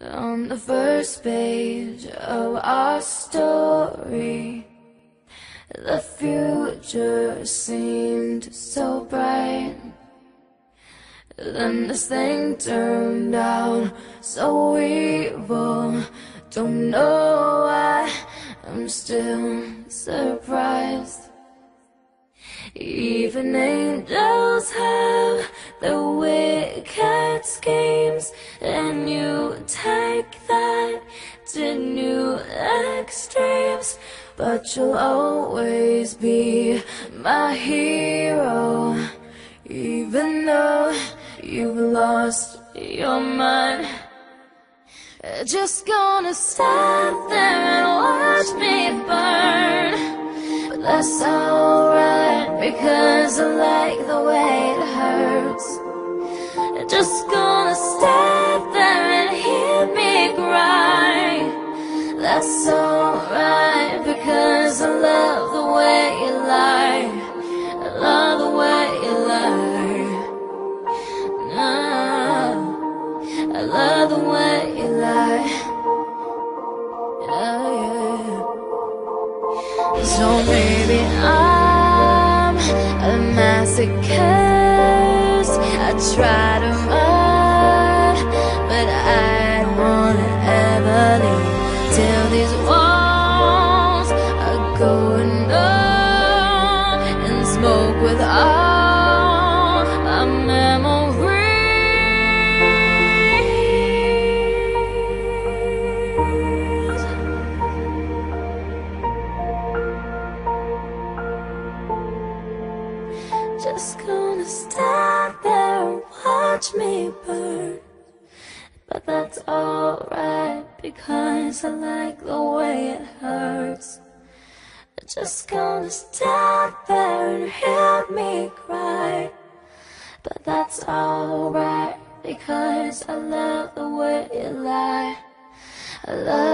On the first page of our story, the future seemed so bright. Then this thing turned out so evil. Don't know why I'm still surprised. Even angels have take that to new extremes. But you'll always be my hero, even though you've lost your mind. Just gonna stand there and watch me burn. But that's alright because I like the way it hurts. Just gonna stand That's alright because I love the way you lie. I love the way you lie. No, I love the way you lie. Yeah, yeah. So maybe I'm a masochist. I try all our memories. Just gonna stand there and watch me burn. But that's alright because I like the way it hurts. Just gonna stand there and hear me cry. But that's alright because I love the way you lie. I love